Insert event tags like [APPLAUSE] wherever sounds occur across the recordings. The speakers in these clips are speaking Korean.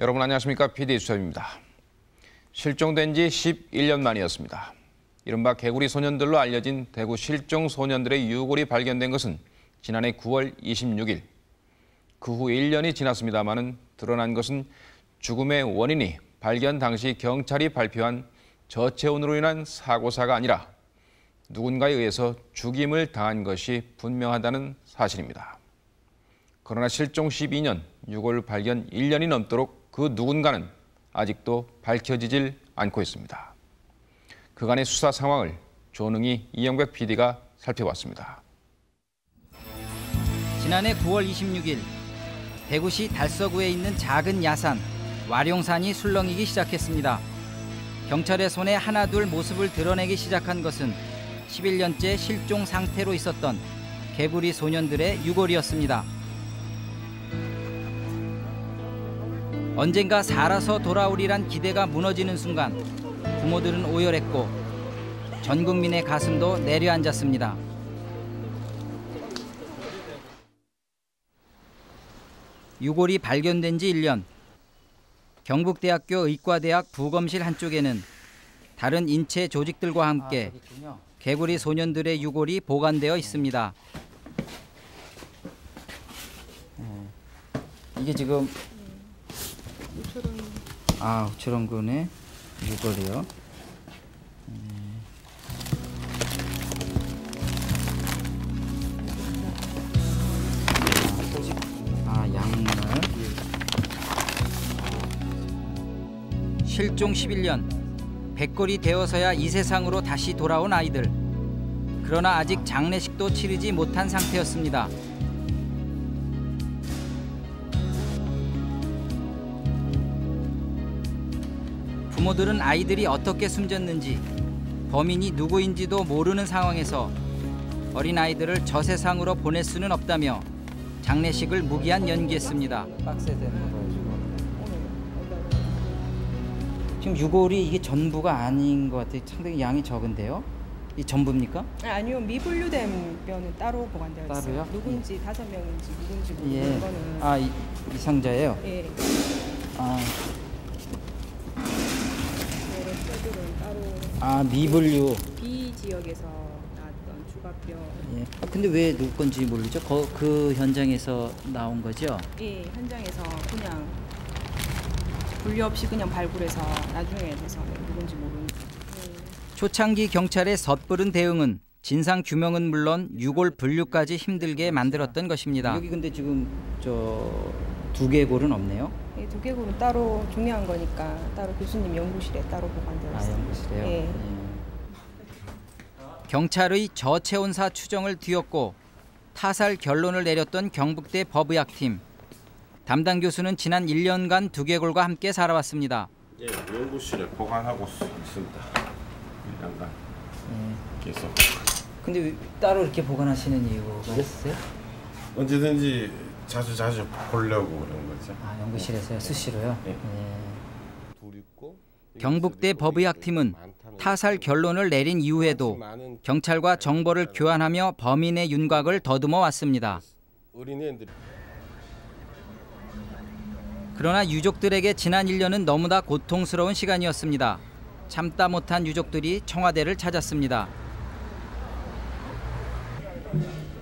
여러분 안녕하십니까? PD 수첩입니다. 실종된 지 11년 만이었습니다. 이른바 개구리 소년들로 알려진 대구 실종 소년들의 유골이 발견된 것은 지난해 9월 26일. 그 후 1년이 지났습니다마는 드러난 것은 죽음의 원인이 발견 당시 경찰이 발표한 저체온으로 인한 사고사가 아니라 누군가에 의해서 죽임을 당한 것이 분명하다는 사실입니다. 그러나 실종 12년, 유골 발견 1년이 넘도록 그 누군가는 아직도 밝혀지질 않고 있습니다. 그간의 수사 상황을 조능희 이영백 PD가 살펴봤습니다. 지난해 9월 26일 대구시 달서구에 있는 작은 야산 와룡산이 술렁이기 시작했습니다. 경찰의 손에 하나둘 모습을 드러내기 시작한 것은 11년째 실종 상태로 있었던 개구리 소년들의 유골이었습니다. 언젠가 살아서 돌아오리란 기대가 무너지는 순간 부모들은 오열했고 전 국민의 가슴도 내려앉았습니다. 유골이 발견된 지 1년. 경북대학교 의과대학 부검실 한쪽에는 다른 인체 조직들과 함께 개구리 소년들의 유골이 보관되어 있습니다. 이게 지금 아 우처럼군의 유골이요. 아 양말. 실종 11년. 백골이 되어서야 이 세상으로 다시 돌아온 아이들. 그러나 아직 장례식도 치르지 못한 상태였습니다. 부모들은 아이들이 어떻게 숨졌는지 범인이 누구인지도 모르는 상황에서 어린 아이들을 저 세상으로 보낼 수는 없다며 장례식을 무기한 연기했습니다. 지금. 지금 유골이 이게 전부가 아닌 것 같아요. 상당히 양이 적은데요. 이 전부입니까? 아니요 미분류된 뼈는 따로 보관되어 있어요. 따로요? 누군지 다섯 명인지 누군지 모르는 예. 거는 아, 이, 이 상자예요. 예 아, 여러 뼈들은 따로 아 미분류. B 지역에서 나왔던 주가뼈 예. 아, 근데 왜 누구 건지 모르죠? 거, 그 현장에서 나온 거죠? 예 현장에서 그냥 분류 없이 그냥 발굴해서 나중에 돼서 누군지 모르는 예. 초창기 경찰의 섣부른 대응은 진상 규명은 물론 유골 분류까지 힘들게 만들었던 것입니다. 여기 근데 지금 저 두개골은 없네요. 이 두개골은 따로 중요한 거니까 따로 교수님 연구실에 따로 보관되어 아 있어요. 연구실에요. 예. 예. 경찰의 저체온사 추정을 뒤엎고 타살 결론을 내렸던 경북대 법의학팀. 담당 교수는 지난 1년간 두개골과 함께 살아왔습니다. 예, 연구실에 보관하고 있습니다. 일년간 예. 계속 근데 왜 따로 이렇게 보관하시는 이유가 있으세요? 언제든지 자주 자주 보려고 그런 거죠. 아 연구실에서요, 수시로요. 예. 예. 둘 있고 경북대 법의학팀은 타살 결론을 내린 이후에도 경찰과 정보를 교환하며 범인의 윤곽을 더듬어 왔습니다. 그러나 유족들에게 지난 1년은 너무나 고통스러운 시간이었습니다. 참다 못한 유족들이 청와대를 찾았습니다.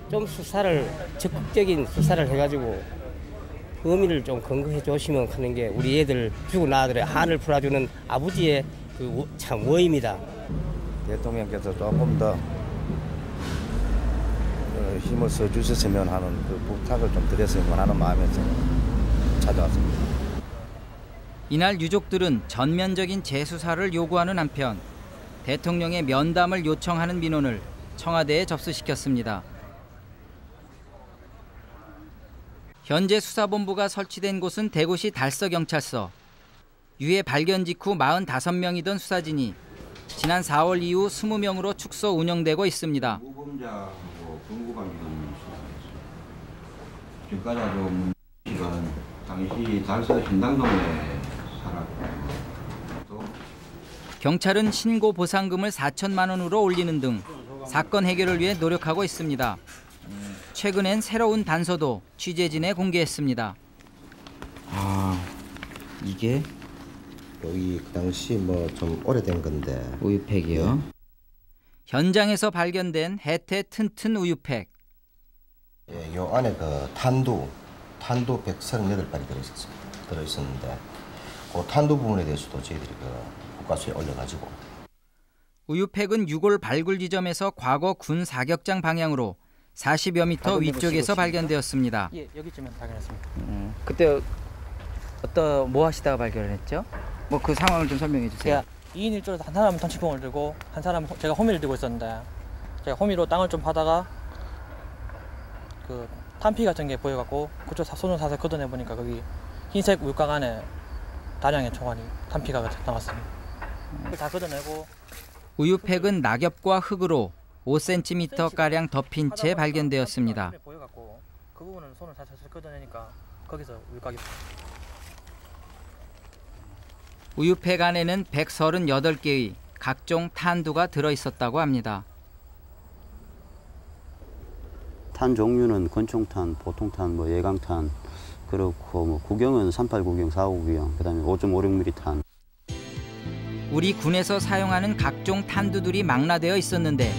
좀 수사를 적극적인 수사를 해가지고 범인을 좀 검거해 주시면 하는 게 우리 애들 죽은 아들의 한을 풀어주는 아버지의 그 참 워입니다. 대통령께서 조금 더 어, 힘을 써 주셨으면 하는 그 부탁을 좀 드렸으면 하는 마음에서 찾아왔습니다. 이날 유족들은 전면적인 재수사를 요구하는 한편 대통령의 면담을 요청하는 민원을 청와대에 접수시켰습니다. 현재 수사본부가 설치된 곳은 대구시 달서경찰서. 유해 발견 직후 45명이던 수사진이 지난 4월 이후 20명으로 축소 운영되고 있습니다. 무범자하고 건구관계는 지금까지도 씨가 당시 달서 신당동에 살았고 또 경찰은 신고 보상금을 4천만 원으로 올리는 등 사건 해결을 위해 노력하고 있습니다. 최근엔 새로운 단서도 취재진에 공개했습니다. 아, 이게 여기 그 당시 뭐 좀 오래된 건데 우유팩이요. 현장에서 발견된 해태 튼튼 우유팩. 예, 요 안에 그 탄두 탄두 138발이 들어있었습니다. 들어있었는데 그 탄두 부분에 대해서도 저희들이 그 국가수에 올려가지고 우유팩은 유골 발굴 지점에서 과거 군 사격장 방향으로 40여 미터 위쪽에서 발견되었습니다. 예, 여기쯤에 발견했습니다. 그때 어떤 뭐 하시다가 발견했죠? 뭐 그 상황을 좀 설명해 주세요. 제가 2인 1조로 한 사람은 턴치콩을 들고 한 사람은 호- 제가 호미를 들고 있었는데 제가 호미로 땅을 좀 파다가 그 탄피 같은 게 보여갖고 그쪽 사- 손을 사서 걷어내 보니까 거기 흰색 우유곽 안에 다량의 총알이 탄피가 남았습니다. 그걸 다 걷어내고 우유팩은 낙엽과 흙으로 5cm 가량 덮인 채 발견되었습니다. 그 부분은 손을 살살 걷어내니까 거기서 우유곽이 우유팩 안에는 138개의 각종 탄두가 들어 있었다고 합니다. 탄 종류는 권총탄, 보통탄, 뭐 예강탄 그렇고 뭐 구경은 38 구경, 45 구경, 그다음에 5.56mm 탄. 우리 군에서 사용하는 각종 탄두들이 망라되어 있었는데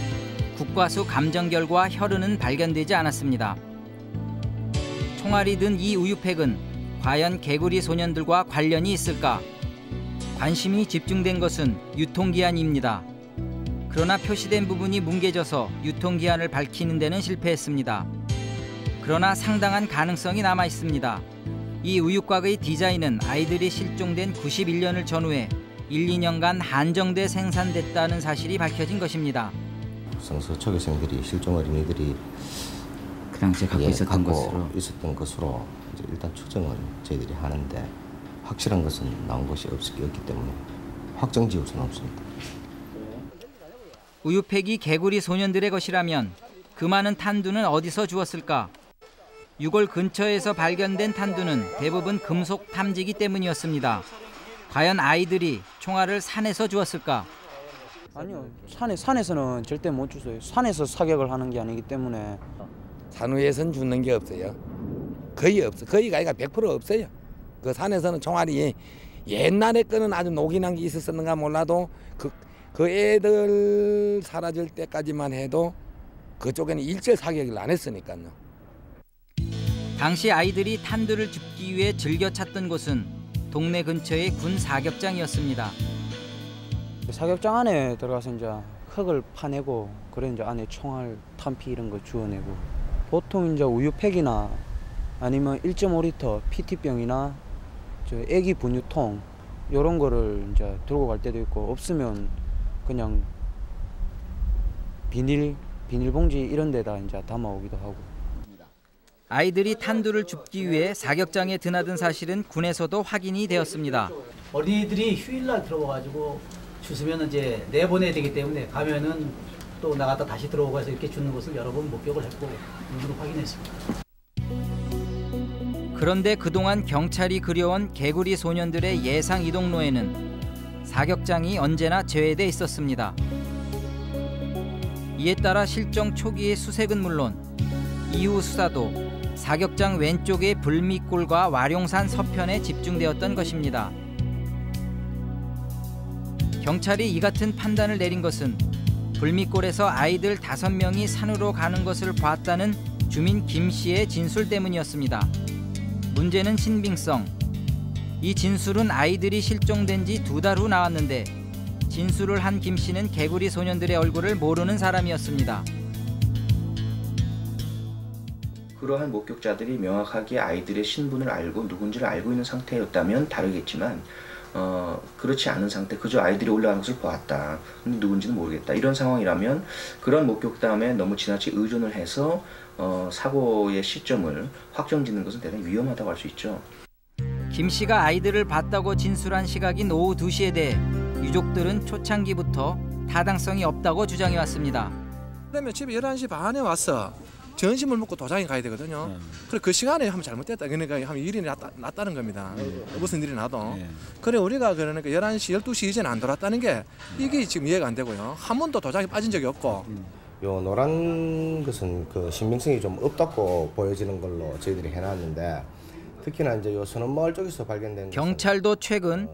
국과수 감정 결과 혈흔은 발견되지 않았습니다. 총알이 든 이 우유팩은 과연 개구리 소년들과 관련이 있을까? 관심이 집중된 것은 유통기한입니다. 그러나 표시된 부분이 뭉개져서 유통기한을 밝히는 데는 실패했습니다. 그러나 상당한 가능성이 남아 있습니다. 이 우유곽의 디자인은 아이들이 실종된 91년을 전후해 1, 2년간 한정돼 생산됐다는 사실이 밝혀진 것입니다. 성서 초교생들이 실종 어린이들이 그 당시에 갖고 예, 있었던 갖고 것으로 있었던 것으로 이제 일단 추정을 저희들이 하는데 확실한 것은 나온 것이 없, 없기 때문에 확정 지을 수는 없습니다. 우유팩이 개구리 소년들의 것이라면 그 많은 탄두는 어디서 주었을까? 유골 근처에서 발견된 탄두는 대부분 금속 탐지기 때문이었습니다. 과연 아이들이 총알을 산에서 주었을까? 아니요. 산에 산에서는 절대 못 주어요. 산에서 사격을 하는 게 아니기 때문에 산위에선 주는 게 없어요. 거의 없어. 거의가 아니라 100% 없어요. 그 산에서는 총알이 옛날에 거는 아주 녹이난 게 있었었는가 몰라도 그, 그 애들 사라질 때까지만 해도 그쪽에는 일절 사격을 안 했으니까요. 당시 아이들이 탄두를 줍기 위해 즐겨 찾던 곳은 동네 근처의 군 사격장이었습니다. 사격장 안에 들어가서 이제 흙을 파내고 그래 이제 안에 총알, 탄피 이런 거 주워내고 보통 이제 우유팩이나 아니면 1.5리터 PT병이나 저 애기 분유통 이런 거를 이제 들고 갈 때도 있고 없으면 그냥 비닐 비닐봉지 이런 데다 이제 담아오기도 하고 아이들이 탄두를 줍기 위해 사격장에 드나든 사실은 군에서도 확인이 되었습니다. 어린이들이 휴일날 들어와가지고 주스면 이제 내보내야 되기 때문에 가면은 또 나갔다 다시 들어오고 해서 이렇게 주는 것을 여러 번 목격을 했고 눈으로 확인했습니다. 그런데 그동안 경찰이 그려온 개구리 소년들의 예상 이동로에는 사격장이 언제나 제외돼 있었습니다. 이에 따라 실종 초기의 수색은 물론 이후 수사도 사격장 왼쪽의 불미골과 와룡산 서편에 집중되었던 것입니다. 경찰이 이 같은 판단을 내린 것은 불미골에서 아이들 다섯 명이 산으로 가는 것을 봤다는 주민 김 씨의 진술 때문이었습니다. 문제는 신빙성. 이 진술은 아이들이 실종된 지 두 달 후 나왔는데 진술을 한 김 씨는 개구리 소년들의 얼굴을 모르는 사람이었습니다. 그러한 목격자들이 명확하게 아이들의 신분을 알고 누군지를 알고 있는 상태였다면 다르겠지만 어, 그렇지 않은 상태 그저 아이들이 올라가는 것을 보았다 근데 누군지는 모르겠다 이런 상황이라면 그런 목격담에 너무 지나치 의존을 해서 어, 사고의 시점을 확정 짓는 것은 대단히 위험하다고 할 수 있죠 김 씨가 아이들을 봤다고 진술한 시각인 오후 2시에 대해 유족들은 초창기부터 타당성이 없다고 주장해 왔습니다. 그러면 집에 11시 반에 왔어. 점심을 먹고 도장에 가야 되거든요. 그래 그 시간에 하면 잘못됐다. 그러니까 하면 일이 났다, 났다는 겁니다. 무슨 일이 나도. 그래 우리가 그러니까 11시, 12시 이전에 안 돌았다는 게 이게 지금 이해가 안 되고요. 한 번도 도장에 빠진 적이 없고. 요 노란 것은 그 신빙성이 좀 없다고 보여지는 걸로 저희들이 해놨는데 특히나 이제 요 선원마을 쪽에서 발견된 경찰도 최근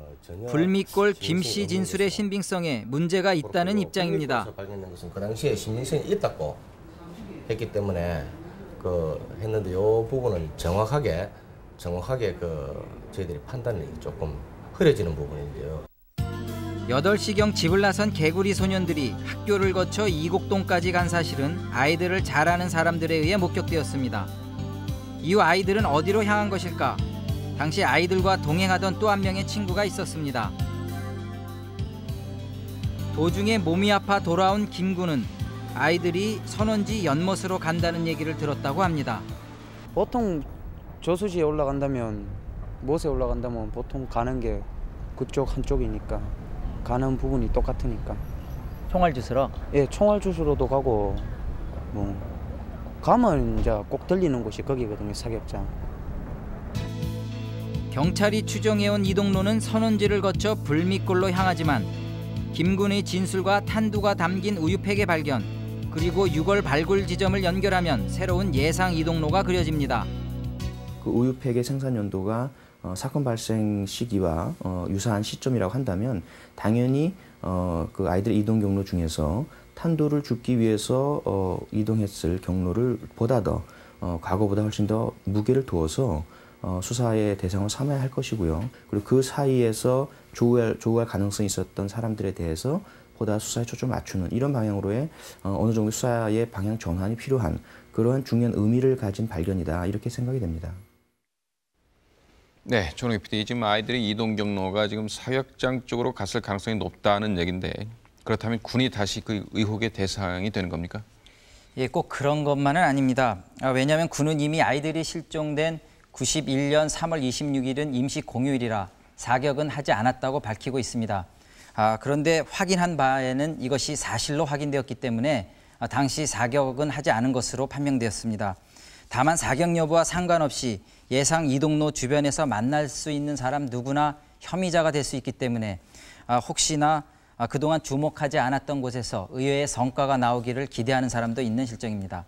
불미골 김씨 진술의 신빙성에 문제가 있다는 입장입니다. 발견된 것은 그 당시에 신빙성이 있다고 했기 때문에 그 했는데 요 부분은 정확하게 정확하게 그 저희들이 판단이 조금 흐려지는 부분인데요. 8시경 집을 나선 개구리 소년들이 학교를 거쳐 이곡동까지 간 사실은 아이들을 잘 아는 사람들에 의해 목격되었습니다. 이후 아이들은 어디로 향한 것일까? 당시 아이들과 동행하던 또 한 명의 친구가 있었습니다. 도중에 몸이 아파 돌아온 김군은 아이들이 선원지 연못으로 간다는 얘기를 들었다고 합니다. 보통 저수지에 올라간다면 못에 올라간다면 보통 가는 게 그쪽 한쪽이니까 가는 부분이 똑같으니까. 총알 주스러? 예, 총알 주스로도 가고 뭐 가면 이제 꼭 들리는 곳이 거기거든요, 사격장. 경찰이 추정해온 이동로는 선원지를 거쳐 불미골로 향하지만 김군의 진술과 탄두가 담긴 우유팩의 발견 그리고 6월 발굴 지점을 연결하면 새로운 예상 이동로가 그려집니다. 그 우유팩의 생산 연도가 어, 사건 발생 시기와 어, 유사한 시점이라고 한다면 당연히 어, 그 아이들의 이동 경로 중에서 탄도를 줍기 위해서 어, 이동했을 경로를 보다 더 어, 과거보다 훨씬 더 무게를 두어서 어, 수사의 대상을 삼아야 할 것이고요. 그리고 그 사이에서 조우할 가능성이 있었던 사람들에 대해서 보다 수사에 초점을 맞추는 이런 방향으로의 어, 어느 정도 수사의 방향 전환이 필요한 그러한 중요한 의미를 가진 발견이다 이렇게 생각이 됩니다. 네, 조롱희 PD 지금 아이들의 이동 경로가 지금 사격장 쪽으로 갔을 가능성이 높다는 얘긴데 그렇다면 군이 다시 그 의혹의 대상이 되는 겁니까? 예, 꼭 그런 것만은 아닙니다. 아, 왜냐하면 군은 이미 아이들이 실종된 91년 3월 26일은 임시 공휴일이라 사격은 하지 않았다고 밝히고 있습니다. 아, 그런데 확인한 바에는 이것이 사실로 확인되었기 때문에 아, 당시 사격은 하지 않은 것으로 판명되었습니다. 다만 사격 여부와 상관없이 예상 이동로 주변에서 만날 수 있는 사람 누구나 혐의자가 될 수 있기 때문에 아, 혹시나 아, 그동안 주목하지 않았던 곳에서 의외의 성과가 나오기를 기대하는 사람도 있는 실정입니다.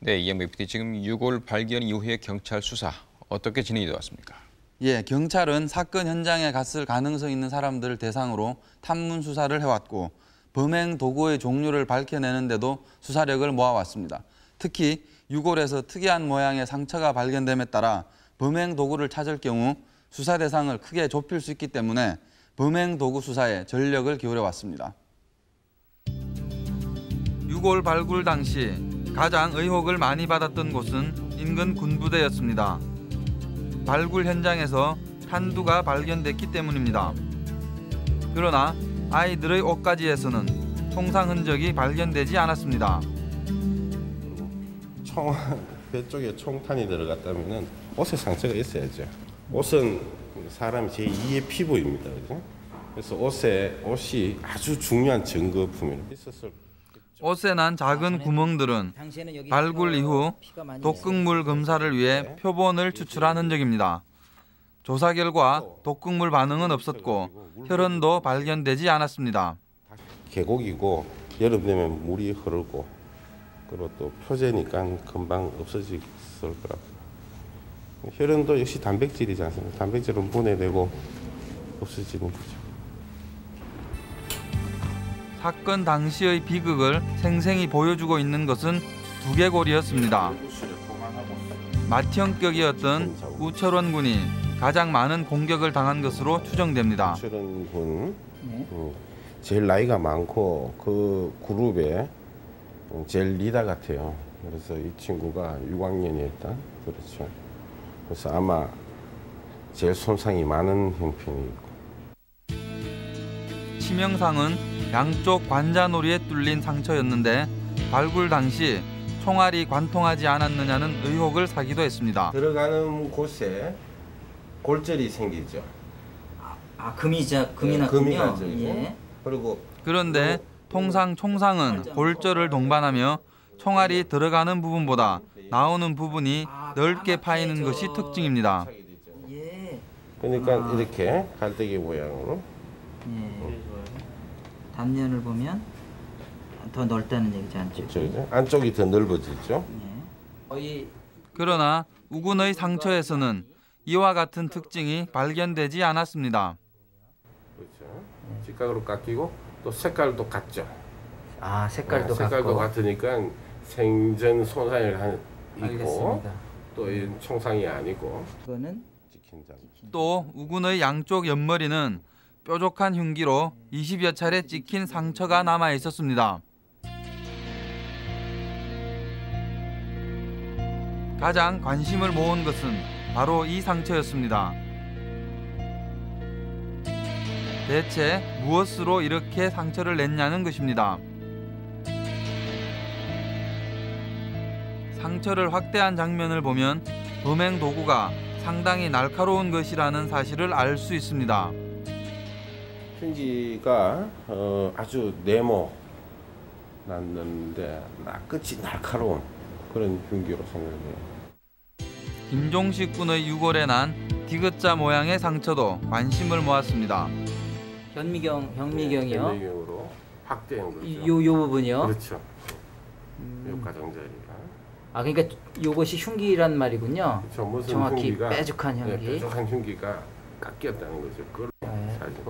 네, PD 지금 6월 발견 이후의 경찰 수사 어떻게 진행이 되었습니까? 예, 경찰은 사건 현장에 갔을 가능성 있는 사람들을 대상으로 탐문 수사를 해왔고 범행 도구의 종류를 밝혀내는데도 수사력을 모아왔습니다. 특히 유골에서 특이한 모양의 상처가 발견됨에 따라 범행 도구를 찾을 경우 수사 대상을 크게 좁힐 수 있기 때문에 범행 도구 수사에 전력을 기울여 왔습니다. 유골 발굴 당시 가장 의혹을 많이 받았던 곳은 인근 군부대였습니다. 발굴 현장에서 탄두가 발견됐기 때문입니다. 그러나 아이들의 옷가지에서는 총상 흔적이 발견되지 않았습니다. 총, [LAUGHS] 배 쪽에 총탄이 들어갔다면은 옷에 상처가 있어야죠. 옷은 사람 제2의 피부입니다. 그죠? 그래서 옷에 옷이 아주 중요한 증거품입니다. 있었을 옷에 난 작은 구멍들은 발굴 이후 독극물 검사를 위해 표본을 추출한 흔적입니다. 조사 결과 독극물 반응은 없었고 혈흔도 발견되지 않았습니다. 계곡이고 여름 되면 물이 흐르고 그리고 또 표제니까 금방 없어질 거라. 혈흔도 역시 단백질이지 않습니까? 단백질은 분해되고 없어지는 거죠. 사건 당시의 비극을 생생히 보여주고 있는 것은 두개골이었습니다. 맏형격이었던 우철원 군이 가장 많은 공격을 당한 것으로 추정됩니다. 우철원 군 음, 제일 나이가 많고 그 그룹의 제일 리더 같아요. 그래서 이 친구가 6학년이었다. 그렇죠. 그래서 아마 제일 손상이 많은 형편이고. 치명상은 양쪽 관자놀이에 뚫린 상처였는데 발굴 당시 총알이 관통하지 않았느냐는 의혹을 사기도 했습니다. 들어가는 곳에 골절이 생기죠. 아, 금이 자 금이 네, 났군요. 금이 나죠. 예. 그리고 그런데 통상 총상은 골절을 동반하며 총알이 들어가는 부분보다 나오는 부분이 넓게 파이는 것이 특징입니다. 그러니까 이렇게 갈대기 모양으로 예. 단면을 보면 더 넓다는 얘기지 않죠? 그렇죠. 안쪽이 더 넓어지죠. 거의 그러나 우군의 상처에서는 이와 같은 특징이 발견되지 않았습니다. 그렇죠. 직각으로 깎이고 또 색깔도 같죠. 아 색깔도 네, 색깔도 같고. 같으니까 생전 손상이 한 있고. 또이 총상이 아니고 이거는 또 우군의 양쪽 옆머리는 뾰족한 흉기로 20여 차례 찍힌 상처가 남아 있었습니다. 가장 관심을 모은 것은 바로 이 상처였습니다. 대체 무엇으로 이렇게 상처를 냈냐는 것입니다. 상처를 확대한 장면을 보면 범행 도구가 상당히 날카로운 것이라는 사실을 알 수 있습니다. 흉기가 어, 아주 네모 났는데 나 끝이 날카로운 그런 흉기로 생각해요. 김종식 군의 유골에 난 디귿자 모양의 상처도 관심을 모았습니다. 현미경 현미경이요. 현미경으로 확대한 거죠. 이- 요- 요 부분이요? 그렇죠. 음. 요 가장자리가. 아 그러니까 요것이 흉기란 말이군요. 그렇죠. 정확히 흉기가 뾰족한 흉기. 네, 뾰족한 흉기가 깎였다는 거죠. 그걸 네, 사진.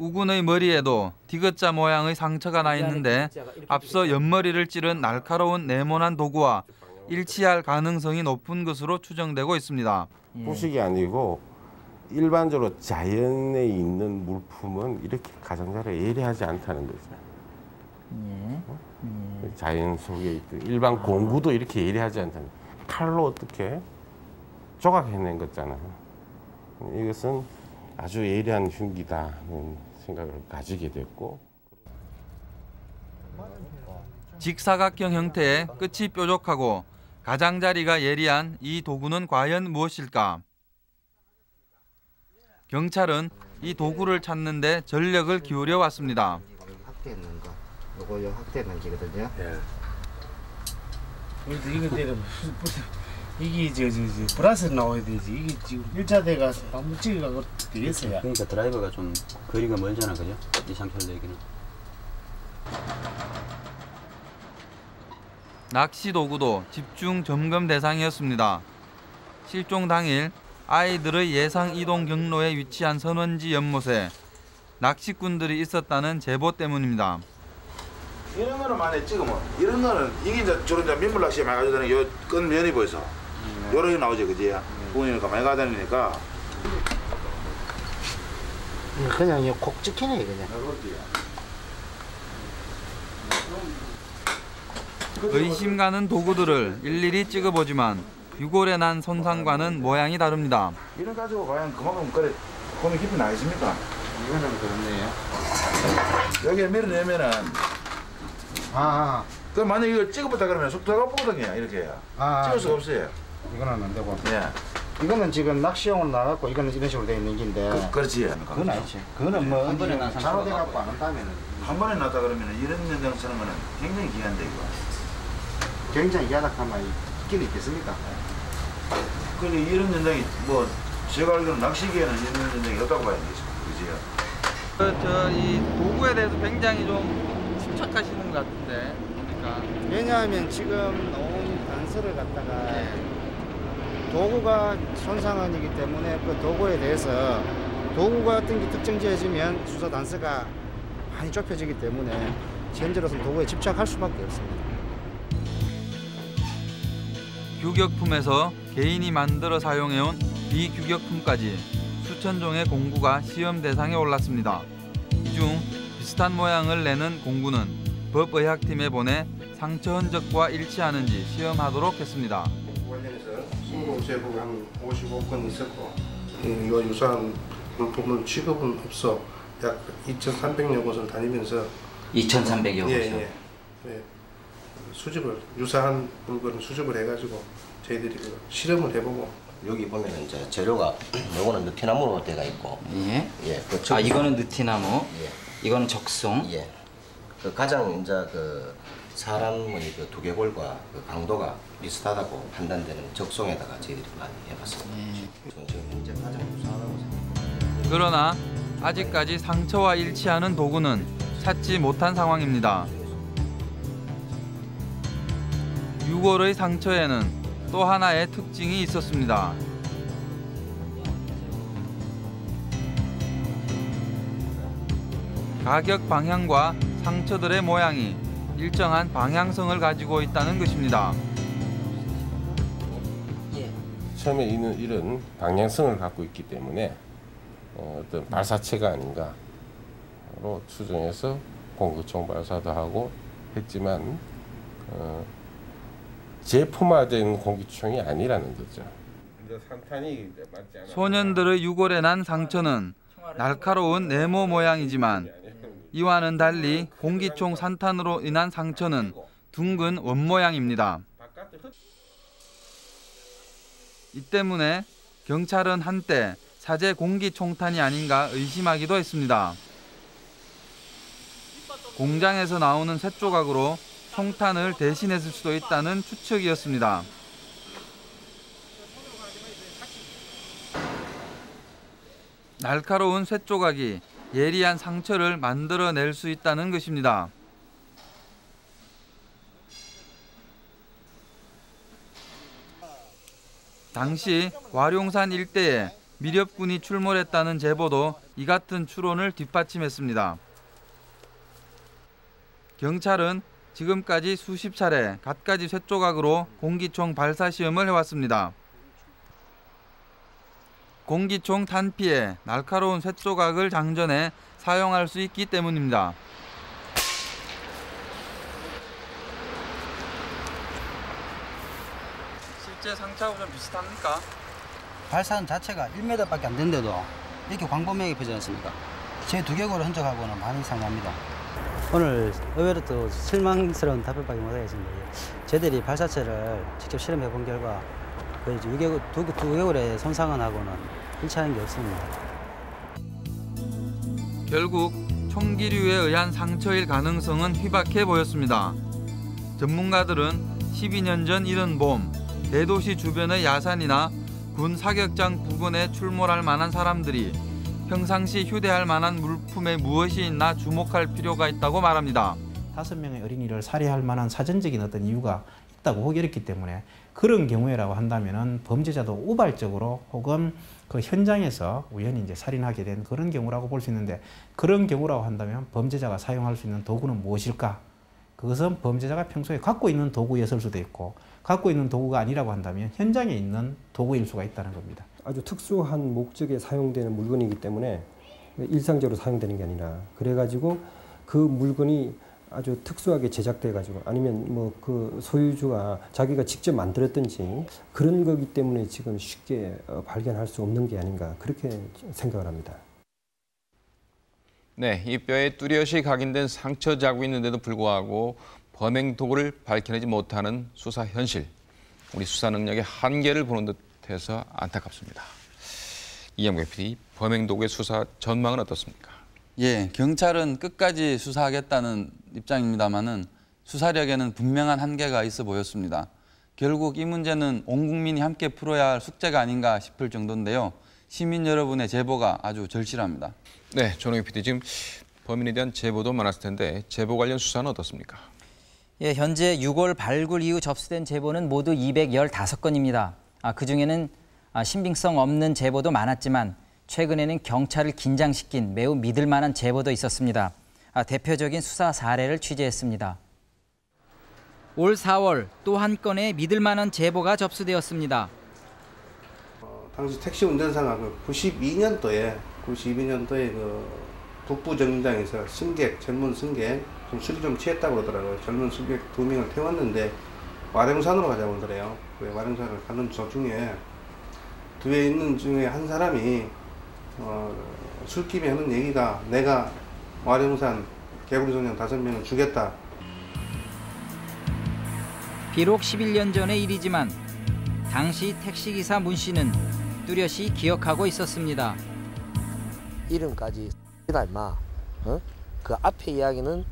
우군의 머리에도 디귿자 모양의 상처가 나 있는데 앞서 옆머리를 찌른 날카로운 네모난 도구와 일치할 가능성이 높은 것으로 추정되고 있습니다. 후식이 아니고 일반적으로 자연에 있는 물품은 이렇게 가장자리가 예리하지 않다는 거죠. 예. 자연 속에 있던 일반 공구도 이렇게 예리하지 않다는 칼로 어떻게 조각해낸 거잖아요. 이것은 아주 예리한 흉기다는 생각을 가지게 됐고 직사각형 형태의 끝이 뾰족하고 가장자리가 예리한 이 도구는 과연 무엇일까? 경찰은 이 도구를 찾는 데 전력을 기울여 왔습니다. 확대했는 거. 요거 요 확대는 지거든요. 그래도 이거 무슨 무슨 이게 저 저 저 플러스 나와야 되지. 이게 지금 일자대가 나무 찌개가 되겠어요. 그러니까 드라이버가 좀 거리가 멀잖아, 그죠? 이 상태를 내기는. 낚시 도구도 집중 점검 대상이었습니다. 실종 당일 아이들의 예상 이동 경로에 위치한 선원지 연못에 낚시꾼들이 있었다는 제보 때문입니다. 이런 거는 만약에 찍으면 이런 거는 이게 이제 주로 이제 민물 낚시에 많이 가져다니는 요끈 면이 보여서 요런 게 나오지 그지? 부모니까 많이 가다니니까 그냥 이콕 찍히네 그냥. 의심 가는 도구들을 일일이 찍어보지만 유골에 난 손상과는 모양이 다릅니다. 이런 가지고 과연 그만큼 그래 곰이 깊이 나 있습니까? 이거는 그렇네요. 여기에 밀어내면은 아, 그 만약 이거 찍어보다 그러면 속도가 보거든요 이렇게 아, 찍을 수가 네. 없어요. 이거는 안 되고. 예. 이거는 지금 낚시용으로 나갔고 이거는 이런 식으로 돼 있는 긴데. 그, 그렇지. 그건 아니지. 그거는 뭐 한 번에 난 상처가 잘못 돼 갖고 안 한다면은 한 번에 났다 그러면 이런 연장 쓰는 거는 굉장히 귀한데 이거. 굉장히 야닥하면 있긴 있겠습니까? 근데 이런 연장이 뭐 제가 알기로는 낚시기에는 이런 연장이 없다고 봐야 되죠. 그지요? 저이 도구에 대해서 굉장히 좀 집착하시는 것 같은데 보니까 왜냐하면 지금 나온 단서를 갖다가 도구가 손상원이기 때문에 그 도구에 대해서 도구가 어떤 게 특정 지어지면 수사 단서가 많이 좁혀지기 때문에 현재로서는 도구에 집착할 수밖에 없습니다. 규격품에서 개인이 만들어 사용해온 비규격품까지 수천 종의 공구가 시험 대상에 올랐습니다. 이 중 비슷한 모양을 내는 공구는 법의학팀에 보내 상처 흔적과 일치하는지 시험하도록 했습니다. 관련해서 신고 제보가 한 55건 있었고 음, 이와 유사한 물품을 취급은 없어 약 2,300여 곳을 다니면서 2,300여 곳이요? 예, 예. 예. 수집을 유사한 물건을 수집을 해가지고 저희들이 그 실험을 해보고 여기 보면 이제 재료가 [CLEARS THROAT] 요거는 느티나무로 되어 있고 예. 예. 그 아 이거는 느티나무. 예. 이거는 적송. 예. 그 가장 이제 그 사람의 그 두개골과 그 강도가 비슷하다고 판단되는 적송에다가 저희들이 많이 해봤습니다. 네. 지금 현재 가장 유사하다고 생각합니다. 그러나 아직까지 상처와 일치하는 도구는 찾지 못한 상황입니다. 6월의 상처에는 또 하나의 특징이 있었습니다. 가격 방향과 상처들의 모양이 일정한 방향성을 가지고 있다는 것입니다. 처음에 이는 이런 방향성을 갖고 있기 때문에 어, 어떤 발사체가 아닌가로 추정해서 공구총 발사도 하고 했지만 어, 재포화된 공기총이 아니라는 거죠. 소년들의 유골에 난 상처는 날카로운 네모 모양이지만 이와는 달리 공기총 산탄으로 인한 상처는 둥근 원 모양입니다. 이 때문에 경찰은 한때 사제 공기총탄이 아닌가 의심하기도 했습니다. 공장에서 나오는 새 조각으로 총탄을 대신했을 수도 있다는 추측이었습니다. 날카로운 쇠 조각이 예리한 상처를 만들어낼 수 있다는 것입니다. 당시 와룡산 일대에 미렵군이 출몰했다는 제보도 이 같은 추론을 뒷받침했습니다. 경찰은 지금까지 수십 차례 갖가지 쇠조각으로 공기총 발사 시험을 해왔습니다. 공기총 탄피에 날카로운 쇠조각을 장전해 사용할 수 있기 때문입니다. 실제 상처하고 좀 비슷합니까? 발산 자체가 1m밖에 안 되는데도 이렇게 광범위하게 펴지 않습니까? 제 두개골의 흔적하고는 많이 상합니다. 오늘 의외로 또 실망스러운 답변밖에 못하겠습니다. 저들이 발사체를 직접 실험해 본 결과 그 두, 두개골의 손상은 하고는 일치하는 게 없습니다. 결국 총기류에 의한 상처일 가능성은 희박해 보였습니다. 전문가들은 12년 전 이른 봄 대도시 주변의 야산이나 군 사격장 부근에 출몰할 만한 사람들이 평상시 휴대할 만한 물품에 무엇이 있나 주목할 필요가 있다고 말합니다. 다섯 명의 어린이를 살해할 만한 사전적인 어떤 이유가 있다고 호결했기 때문에 그런 경우에라고 한다면은 범죄자도 우발적으로 혹은 그 현장에서 우연히 이제 살인하게 된 그런 경우라고 볼 수 있는데 그런 경우라고 한다면 범죄자가 사용할 수 있는 도구는 무엇일까? 그것은 범죄자가 평소에 갖고 있는 도구였을 수도 있고 갖고 있는 도구가 아니라고 한다면 현장에 있는 도구일 수가 있다는 겁니다. 아주 특수한 목적에 사용되는 물건이기 때문에 일상적으로 사용되는 게 아니라 그래가지고 그 물건이 아주 특수하게 제작돼 가지고 아니면 뭐 그 소유주가 자기가 직접 만들었든지 그런 거기 때문에 지금 쉽게 어, 발견할 수 없는 게 아닌가 그렇게 생각을 합니다. 네, 이 뼈에 뚜렷이 각인된 상처 자국이 있는데도 불구하고 범행 도구를 밝혀내지 못하는 수사 현실. 우리 수사 능력의 한계를 보는 듯해서 안타깝습니다. 이영배 PD, 범행 도구의 수사 전망은 어떻습니까? 예, 경찰은 끝까지 수사하겠다는 입장입니다만은 수사력에는 분명한 한계가 있어 보였습니다. 결국 이 문제는 온 국민이 함께 풀어야 할 숙제가 아닌가 싶을 정도인데요. 시민 여러분의 제보가 아주 절실합니다. 네, 조동희 PD 지금 범인에 대한 제보도 많았을 텐데 제보 관련 수사는 어떻습니까? 예, 현재 6월 발굴 이후 접수된 제보는 모두 215건입니다. 아, 그중에는 아, 신빙성 없는 제보도 많았지만 최근에는 경찰을 긴장시킨 매우 믿을 만한 제보도 있었습니다. 아, 대표적인 수사 사례를 취재했습니다. 올 4월 또 한 건의 믿을 만한 제보가 접수되었습니다. 당시 택시 운전사가 그 92년도에 92년도에 그 북부 정류장에서 승객 젊은 승객 좀 술이 좀 취했다고 그러더라고요. 젊은 승객 두 명을 태웠는데 와룡산으로 가자고 그러더래요. 그 와룡산을 가는 도중에 뒤에 있는 중에 한 사람이 어, 술김에 하는 얘기가 내가 와룡산 개구리 소년 다섯 명을 죽였다. 비록 11년 전의 일이지만 당시 택시기사 문 씨는 뚜렷이 기억하고 있었습니다. 이름까지 닮아. 어? 그 앞에 이야기는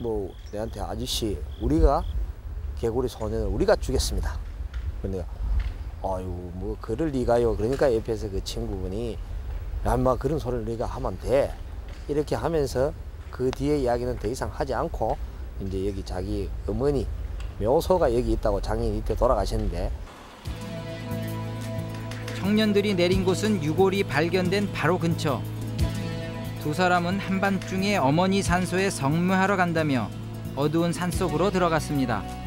뭐 내한테 아저씨 우리가 개구리 소년을 우리가 죽였습니다. 근데 아유 뭐 그럴 리가요. 그러니까 옆에서 그 친구분이 야마 그런 소리를 네가 하면 돼. 이렇게 하면서 그 뒤에 이야기는 더 이상 하지 않고 이제 여기 자기 어머니 묘소가 여기 있다고 장인이 이때 돌아가셨는데 청년들이 내린 곳은 유골이 발견된 바로 근처. 두 사람은 한밤중에 어머니 산소에 성묘하러 간다며 어두운 산속으로 들어갔습니다.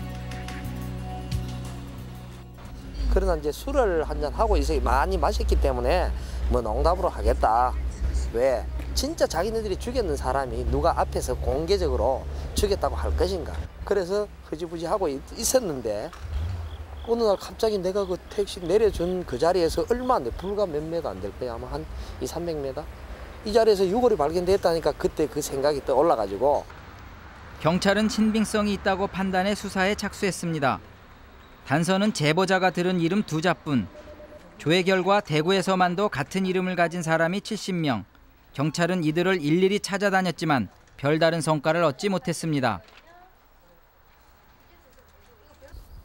그러나 이제 술을 한잔 하고 이제 많이 마셨기 때문에 뭐 농담으로 하겠다. 왜? 진짜 자기네들이 죽였는 사람이 누가 앞에서 공개적으로 죽였다고 할 것인가. 그래서 흐지부지 하고 있- 있었는데 어느 날 갑자기 내가 그 택시 내려준 그 자리에서 얼마 안 돼. 불과 몇 메다 안 될 거야. 아마 한 2, 300m. 이 자리에서 유골이 발견됐다니까 그때 그 생각이 떠올라가지고 경찰은 신빙성이 있다고 판단해 수사에 착수했습니다. 단서는 제보자가 들은 이름 두 자뿐. 조회 결과 대구에서만도 같은 이름을 가진 사람이 70명. 경찰은 이들을 일일이 찾아다녔지만 별다른 성과를 얻지 못했습니다.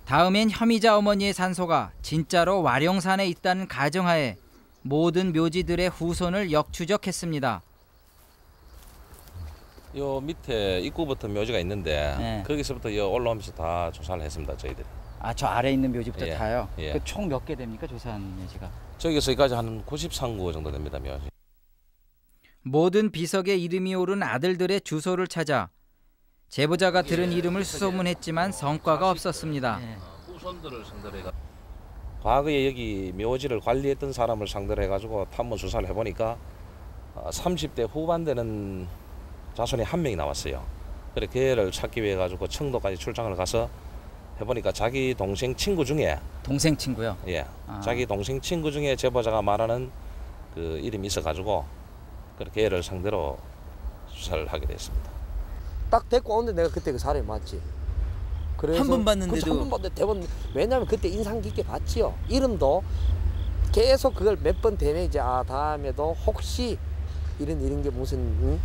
다음엔 혐의자 어머니의 산소가 진짜로 와룡산에 있다는 가정하에 모든 묘지들의 후손을 역추적했습니다. 요 밑에 입구부터 묘지가 있는데 네. 거기서부터 요 올라오면서 다 조사를 했습니다 저희들이. 아 저 아래 있는 묘지부터 예, 다요? 예. 그 총 몇 개 됩니까 조사한 묘지가? 저기서 여기까지 한 93구 정도 됩니다 묘지. 모든 비석에 이름이 오른 아들들의 주소를 찾아 제보자가 들은 이름을 수소문했지만 성과가 없었습니다. 후손들을 상대로 해가. 과거에 여기 묘지를 관리했던 사람을 상대로 해가지고 탐문 수사를 해보니까 어, 30대 후반 되는 자손이 한 명이 나왔어요. 그래 걔를 찾기 위해 가지고 청도까지 출장을 가서 해보니까 자기 동생 친구 중에 동생 친구요? 예, 아. 자기 동생 친구 중에 제보자가 말하는 그 이름이 있어가지고 그렇게 걔를 상대로 수사를 하게 됐습니다. 딱 데리고 오는데 내가 그때 그 사람이 맞지. 한번 봤는데도- 한번 봤는데 대본 왜냐면 그때 인상 깊게 봤지요. 이름도 계속 그걸 몇 번 되면 이제 아 다음에도 혹시 이런 이런 게 무슨 응?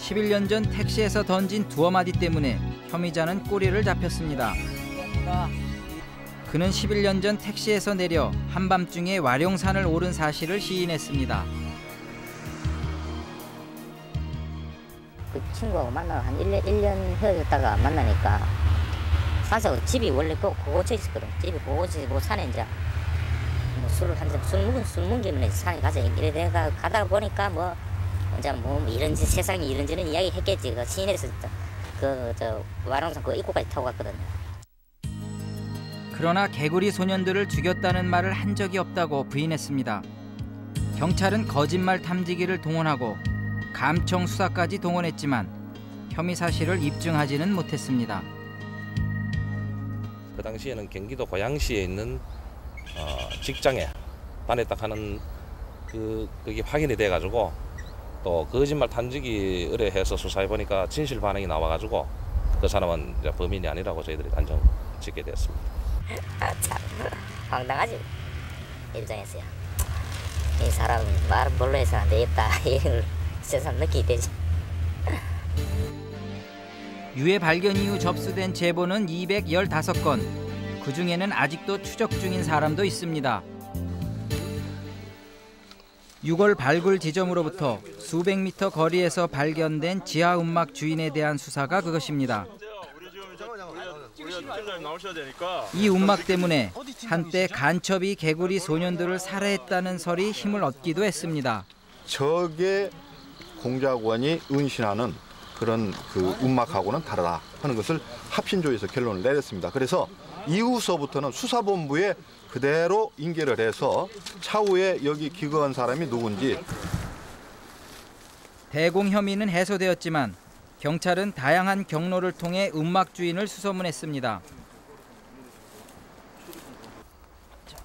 11년 전 택시에서 던진 두어 마디 때문에 혐의자는 꼬리를 잡혔습니다. 그는 11년 전 택시에서 내려 한밤중에 와룡산을 오른 사실을 시인했습니다. 그 친구하고 만나고 한 1년, 1년 헤어졌다가 만나니까 사서 집이 원래 그 고고쳐 있었거든. 집이 고고쳐 있고 산에 이제 뭐 술을 한 잔, 술 먹은, 술 이제 산에 가자. 이래 내가 가다 보니까 뭐 이제 뭐 이런 지 세상에 이런저런 이야기 했겠지. 그 시내에서 그저 와룡산 그 입구까지 타고 갔거든요. 그러나 개구리 소년들을 죽였다는 말을 한 적이 없다고 부인했습니다. 경찰은 거짓말 탐지기를 동원하고 감청 수사까지 동원했지만 혐의 사실을 입증하지는 못했습니다. 그 당시에는 경기도 고양시에 있는 어, 직장에 다녔다 하는 그 그게 확인이 돼 가지고 또 거짓말 탐지기 의뢰해서 수사해 보니까 진실 반응이 나와가지고 그 사람은 이제 범인이 아니라고 저희들이 단정 짓게 됐습니다. 아, 참 황당하지 입장에서요. 이 사람 말은 뭘로 해서 안 되겠다. [LAUGHS] 이걸 세상 느끼게 되지. 유해 발견 이후 접수된 제보는 215건. 그 중에는 아직도 추적 중인 사람도 있습니다. 6월 발굴 지점으로부터 수백 미터 거리에서 발견된 지하 움막 주인에 대한 수사가 그것입니다. 이 움막 때문에 한때 간첩이 개구리 소년들을 살해했다는 설이 힘을 얻기도 했습니다. 적의 공작원이 은신하는 그런 그 움막하고는 다르다 하는 것을 합신조에서 결론을 내렸습니다. 그래서 이후서부터는 수사본부에 그대로 인계를 해서 차후에 여기 기거한 사람이 누군지 대공 혐의는 해소되었지만 경찰은 다양한 경로를 통해 움막 주인을 수소문했습니다.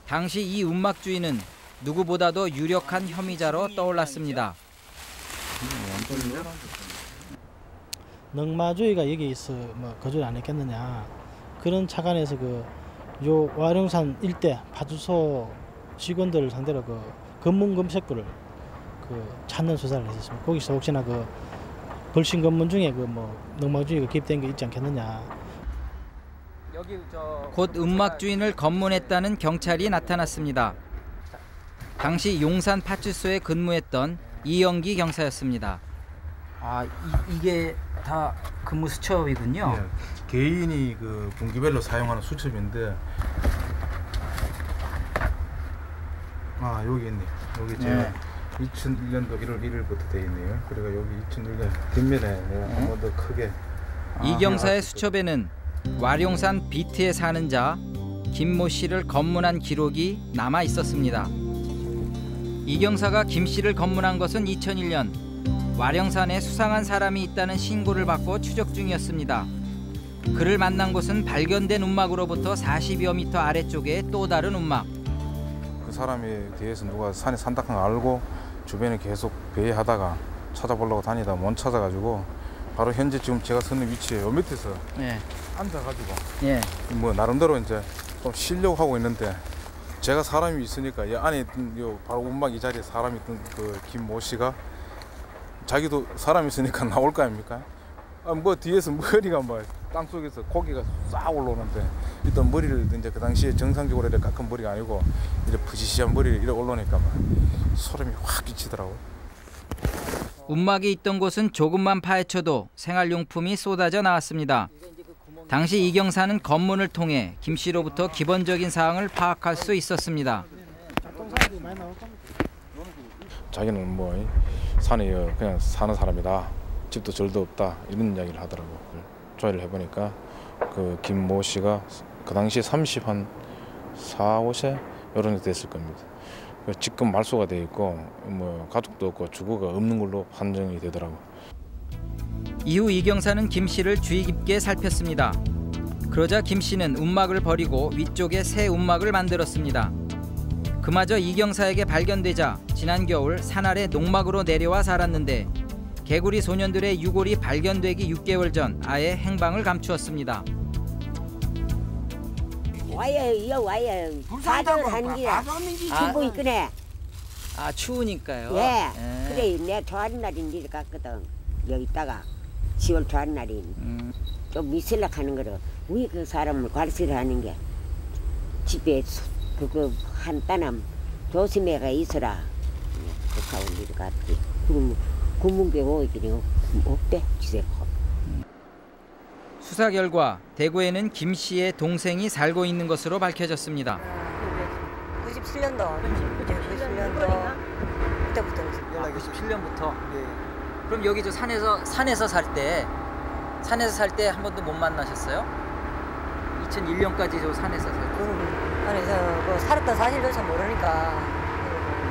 당시 이 움막 주인은 누구보다도 유력한 혐의자로 떠올랐습니다. 넉마주의가 여기서 뭐 거주를 안 했겠느냐 그런 차관에서 그 요 와룡산 일대 파주소 직원들을 상대로 그 검문 검색부를 그 찾는 수사를 했었습니다. 거기서 혹시나 그 벌신 검문 중에 그뭐 넉마주의가 개입된 게 있지 않겠느냐 곧 움막 주인을 검문했다는 경찰이 나타났습니다. 당시 용산 파출소에 근무했던 이영기 경사였습니다. 아 이, 게다 근무 수첩이군요. 예, 개인이 그 분기별로 사용하는 수첩인데 아 여기 있네. 여기 제가 네. 2001년도 1월 1일부터 돼 있네요. 그래가 여기 2001년 뒷면에 내가 한 번 더 크게 아, 이경사의 수첩에는 와룡산 비트에 사는 자 김모 씨를 검문한 기록이 남아 있었습니다. 이 경사가 김 씨를 검문한 것은 2001년 와룡산에 수상한 사람이 있다는 신고를 받고 추적 중이었습니다. 그를 만난 곳은 발견된 움막으로부터 40여 미터 아래쪽에 또 다른 움막. 그 사람에 대해서 누가 산에 산다는 걸 알고 주변에 계속 배회하다가 찾아보려고 다니다 못 찾아가지고 바로 현재 지금 제가 서는 위치에 요 밑에서 예. 앉아가지고 예. 뭐 나름대로 이제 좀 쉬려고 하고 있는데 제가 사람이 있으니까 이 안에 있던 요 바로 움막 이 자리에 사람이 있던 그 김모 씨가 자기도 사람이 있으니까 [LAUGHS] 나올 거 아닙니까? 아, 뭐 뒤에서 [LAUGHS] 머리가 뭐 땅속에서 고기가 싹 올라오는데 일단 머리를 이제 그 당시에 정상적으로 이렇게 깎은 머리가 아니고 이렇게 부시시한 머리를 이렇게 올라오니까 막 소름이 확 끼치더라고. 움막이 있던 곳은 조금만 파헤쳐도 생활용품이 쏟아져 나왔습니다. 당시 이경사는 검문을 통해 김 씨로부터 기본적인 사항을 파악할 수 있었습니다. 자기는 뭐 산에 그냥 사는 사람이다. 집도 절도 없다. 이런 이야기를 하더라고. 조회를 해보니까 그 김모 씨가 그 당시 30 한 4, 5세 이런 데 됐을 겁니다. 그 지금 말소가 돼 있고 뭐 가족도 없고 주거가 없는 걸로 판정이 되더라고. 이후 이경사는 김 씨를 주의 깊게 살폈습니다. 그러자 김 씨는 움막을 버리고 위쪽에 새 움막을 만들었습니다. 그마저 이경사에게 발견되자 지난 겨울 산 아래 농막으로 내려와 살았는데 개구리 소년들의 유골이 발견되기 6개월 전 아예 행방을 감추었습니다. 와요 이거 와요 하는 게 기분 있거네 아 추우니까요. 예. 그래 내 좋아하는 날인데 갔거든. 여기 있다가 10월 좋아하는 날이 좀 미술락 하는 거로. 우리 그 사람을 관리를 하는 게 집에 수- 그거 한 따남 조심해가 있어라. 그 사원 일 갔지. 그럼 구문배 오기는 없대 지세 수사 결과 대구에는 김 씨의 동생이 살고 있는 것으로 밝혀졌습니다. 97년도 97년도 그때부터 연락 97년부터. 그럼 여기 저 산에서 산에서 살 때 산에서 살 때 한 번도 못 만나셨어요? 2001년까지 저 산에서 살 때. 아니 저뭐 살았던 사실조차 모르니까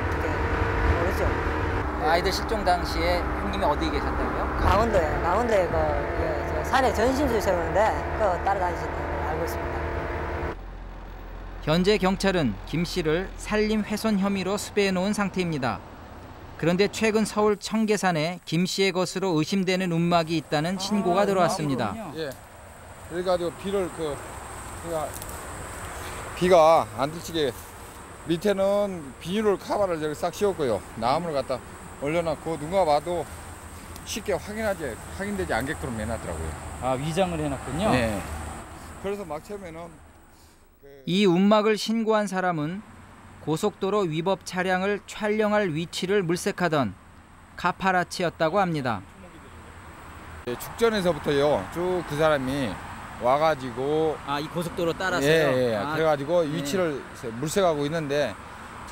어떻게 모르죠. 아이들 실종 당시에 형님이 어디 계셨다고요? 강원도에 강원도에 그 예, 저 산에 전신술 세우는데 그 따라다니시는 걸 알고 있습니다. 현재 경찰은 김 씨를 살림 훼손 혐의로 수배해 놓은 상태입니다. 그런데 최근 서울 청계산에 김 씨의 것으로 의심되는 움막이 있다는 신고가 들어왔습니다. 예. 그래가지고 비를 그 비가 안 들치게 밑에는 비닐을 카바를 싹 씌웠고요. 나무를 갖다 올려놨고 누가 봐도 쉽게 확인하지 확인되지 않게끔 해놨더라고요. 아 위장을 해놨군요. 네. 그래서 막 처음에는 이 움막을 신고한 사람은 고속도로 위법 차량을 촬영할 위치를 물색하던 카파라치였다고 합니다. 예, 죽전에서부터요 쭉 그 사람이 와가지고 아 이 고속도로 따라서요. 예, 예. 아, 그래가지고 네. 위치를 물색하고 있는데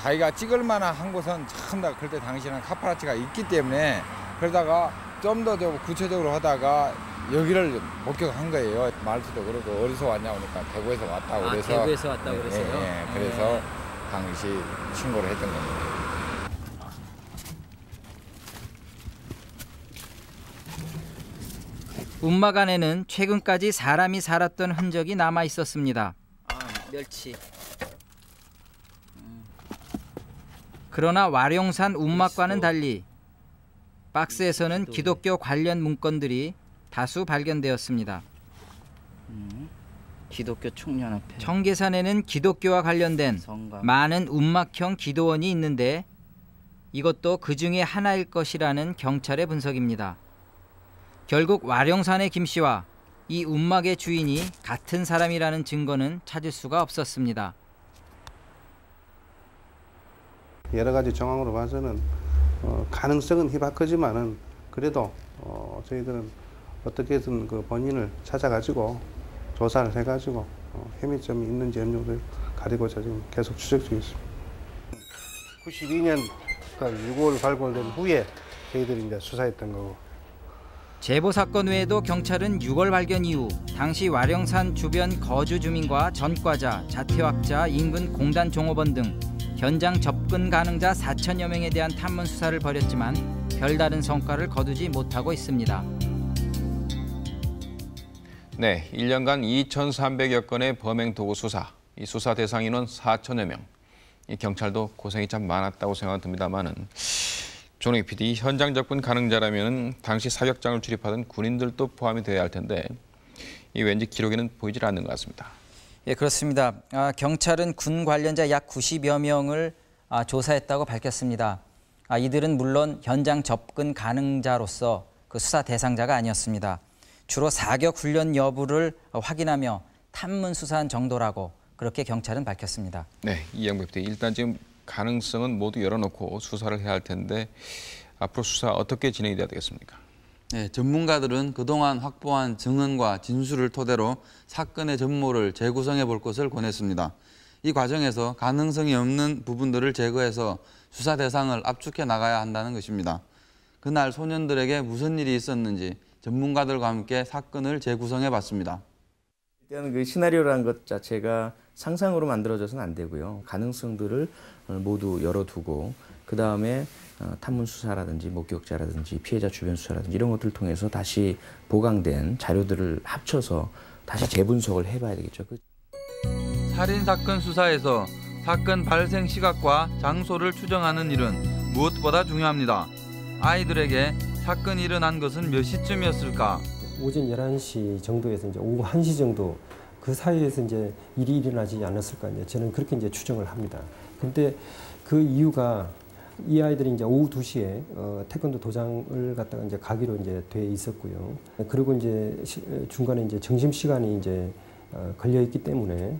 자기가 찍을 만한 한 곳은 참다 그때 당시에는 카파라치가 있기 때문에 그러다가 좀더 구체적으로 하다가 여기를 목격한 거예요. 말투도 그러고 어디서 왔냐 오니까 대구에서 왔다고 아, 그래서 대구에서 왔다고 예, 그래서요? 예, 예. 그래서 당시 신고를 했던 겁니다. 움막 안에는 최근까지 사람이 살았던 흔적이 남아 있었습니다. 아, 멸치. 그러나 와룡산 움막과는 달리 박스에서는 기독교 관련 문건들이 다수 발견되었습니다. 기독교 총연합회 청계산에는 기독교와 관련된 많은 움막형 기도원이 있는데 이것도 그 중에 하나일 것이라는 경찰의 분석입니다. 결국 와룡산의 김 씨와 이 움막의 주인이 같은 사람이라는 증거는 찾을 수가 없었습니다. 여러 가지 정황으로 봐서는 어, 가능성은 희박하지만은 그래도 어, 저희들은 어떻게든 그 본인을 찾아가지고 조사를 해가지고 어, 혐의점이 있는지 없는지 가리고자 지금 계속 추적 중에 있습니다. 92년 그러니까 6월 발굴된 후에 저희들이 이제 수사했던 거고. 제보 사건 외에도 경찰은 6월 발견 이후 당시 와령산 주변 거주 주민과 전과자, 자퇴학자, 인근 공단 종업원 등 현장 접근 가능자 4천여 명에 대한 탐문 수사를 벌였지만 별다른 성과를 거두지 못하고 있습니다. 네, 1년간 2,300여 건의 범행 도구 수사. 이 수사 대상 인원 4천여 명. 이 경찰도 고생이 참 많았다고 생각됩니다만은 조능희 PD 현장 접근 가능자라면 당시 사격장을 출입하던 군인들도 포함이 되어야 할 텐데 이 왠지 기록에는 보이질 않는 것 같습니다. 예, 그렇습니다. 아, 경찰은 군 관련자 약 90여 명을 아, 조사했다고 밝혔습니다. 아, 이들은 물론 현장 접근 가능자로서 그 수사 대상자가 아니었습니다. 주로 사격 훈련 여부를 확인하며 탐문 수사한 정도라고 그렇게 경찰은 밝혔습니다. 네, 이영배 PD 일단 지금 가능성은 모두 열어놓고 수사를 해야 할 텐데 앞으로 수사 어떻게 진행이 돼야 되겠습니까? 네, 전문가들은 그동안 확보한 증언과 진술을 토대로 사건의 전모를 재구성해 볼 것을 권했습니다. 이 과정에서 가능성이 없는 부분들을 제거해서 수사 대상을 압축해 나가야 한다는 것입니다. 그날 소년들에게 무슨 일이 있었는지 전문가들과 함께 사건을 재구성해 봤습니다. 일단 그 시나리오라는 것 자체가 상상으로 만들어져서는 안 되고요. 가능성들을 모두 열어두고 그 다음에 탐문 수사라든지 목격자라든지 피해자 주변 수사라든지 이런 것들을 통해서 다시 보강된 자료들을 합쳐서 다시 재분석을 해봐야 되겠죠. 살인 사건 수사에서 사건 발생 시각과 장소를 추정하는 일은 무엇보다 중요합니다. 아이들에게 사건이 일어난 것은 몇 시쯤이었을까? 오전 11시 정도에서 이제 오후 1시 정도 그 사이에서 이제 일이 일어나지 않았을까 이제 저는 그렇게 이제 추정을 합니다. 근데 그 이유가 이 아이들이 이제 오후 2시에 어, 태권도 도장을 갖다가 이제 가기로 이제 돼 있었고요. 그리고 이제 시, 중간에 이제 점심 시간이 이제 어, 걸려 있기 때문에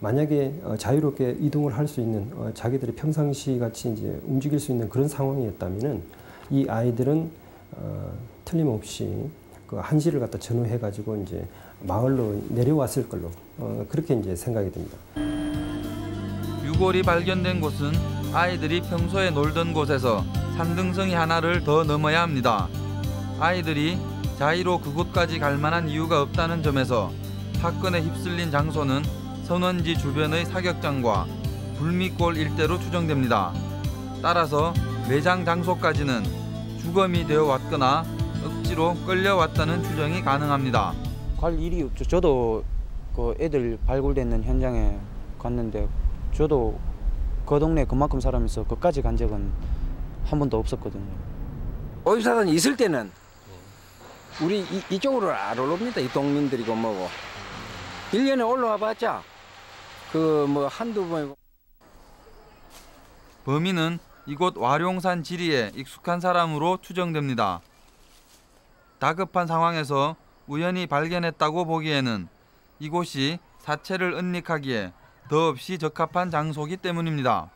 만약에 어, 자유롭게 이동을 할 수 있는 어, 자기들이 평상시 같이 이제 움직일 수 있는 그런 상황이었다면은 이 아이들은 어, 틀림없이 그 한시를 갖다 전후해 가지고 이제 마을로 내려왔을 걸로 어, 그렇게 이제 생각이 됩니다. 유골이 발견된 곳은 아이들이 평소에 놀던 곳에서 산등성이 하나를 더 넘어야 합니다. 아이들이 자의로 그곳까지 갈 만한 이유가 없다는 점에서 사건에 휩쓸린 장소는 선원지 주변의 사격장과 불미골 일대로 추정됩니다. 따라서 매장 장소까지는 주검이 되어 왔거나 억지로 끌려왔다는 추정이 가능합니다. 갈 일이 없죠. 저도 그 애들 발굴되는 현장에 갔는데 저도 그 동네 그만큼 있어 거기까지 간 적은 한 번도 없었거든요. 오입사단 있을 때는 우리 이, 이쪽으로 안 올라옵니다. 이 동민들이고 뭐고. 1년에 올라와 봤자 그 뭐 한두 번이고. 범인은 이곳 와룡산 지리에 익숙한 사람으로 추정됩니다. 다급한 상황에서 우연히 발견했다고 보기에는 이곳이 사체를 은닉하기에 더없이 적합한 장소기 때문입니다.